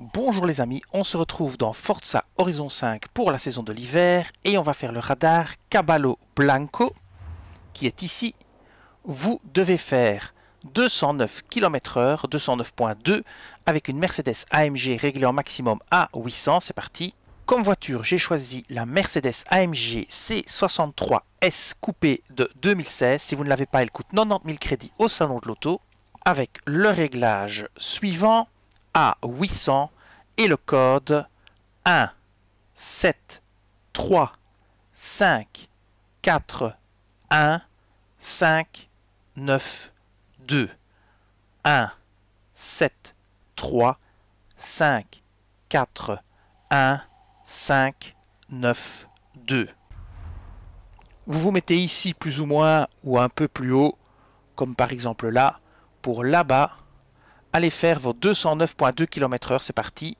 Bonjour les amis, on se retrouve dans Forza Horizon 5 pour la saison de l'hiver et on va faire le radar Caballo Blanco qui est ici. Vous devez faire 209 km/h, 209.2 avec une Mercedes AMG réglée en maximum à 800, c'est parti. Comme voiture, j'ai choisi la Mercedes AMG C63S coupée de 2016. Si vous ne l'avez pas, elle coûte 90 000 crédits au salon de l'auto avec le réglage suivant à 800 et le code 1 7 3 5 4 1 5 9 2 1 7 3 5 4 1 5 9 2 Vous vous mettez ici plus ou moins ou un peu plus haut comme par exemple là pour là-bas allez faire vos 209.2 km/h, c'est parti.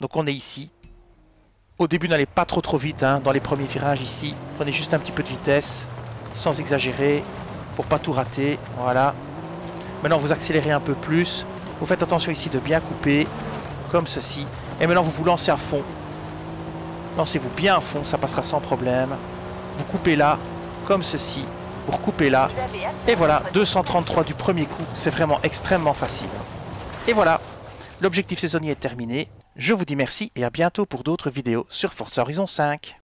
Donc on est ici. Au début, n'allez pas trop trop vite hein, dans les premiers virages ici. Prenez juste un petit peu de vitesse, sans exagérer, pour pas tout rater. Voilà. Maintenant, vous accélérez un peu plus. Vous faites attention ici de bien couper, comme ceci. Et maintenant, vous vous lancez à fond. Lancez-vous bien à fond, ça passera sans problème. Vous coupez là, comme ceci. Vous recoupez là. Et voilà, 233 du premier coup. C'est vraiment extrêmement facile. Et voilà, l'objectif saisonnier est terminé. Je vous dis merci et à bientôt pour d'autres vidéos sur Forza Horizon 5.